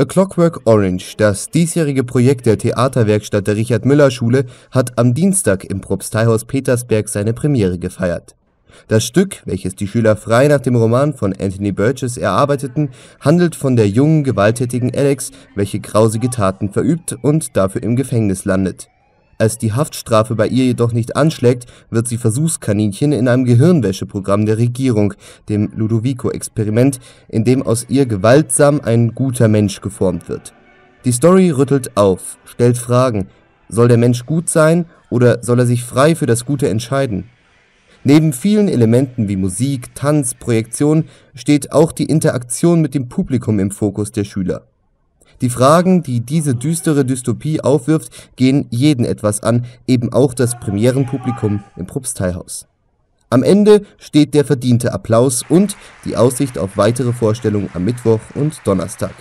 A Clockwork Orange, das diesjährige Projekt der Theaterwerkstatt der Richard-Müller-Schule, hat am Dienstag im Propsteihaus Petersberg seine Premiere gefeiert. Das Stück, welches die Schüler frei nach dem Roman von Anthony Burgess erarbeiteten, handelt von der jungen, gewalttätigen Alex, welche grausige Taten verübt und dafür im Gefängnis landet als die Haftstrafe bei ihr jedoch nicht anschlägt, wird sie Versuchskaninchen in einem Gehirnwäscheprogramm der Regierung, dem Ludovico-Experiment, in dem aus ihr gewaltsam ein guter Mensch geformt wird. Die Story rüttelt auf, stellt Fragen: Soll der Mensch gut sein oder soll er sich frei für das Gute entscheiden? Neben vielen Elementen wie Musik, Tanz, Projektion steht auch die Interaktion mit dem Publikum im Fokus der Schüler die Fragen, die diese düstere Dystopie aufwirft, gehen jeden etwas an, eben auch das Premierenpublikum im Propsteihaus. Am Ende steht der verdiente Applaus und die Aussicht auf weitere Vorstellungen am Mittwoch und Donnerstag